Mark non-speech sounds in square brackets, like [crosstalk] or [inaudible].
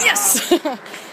Yes! [laughs]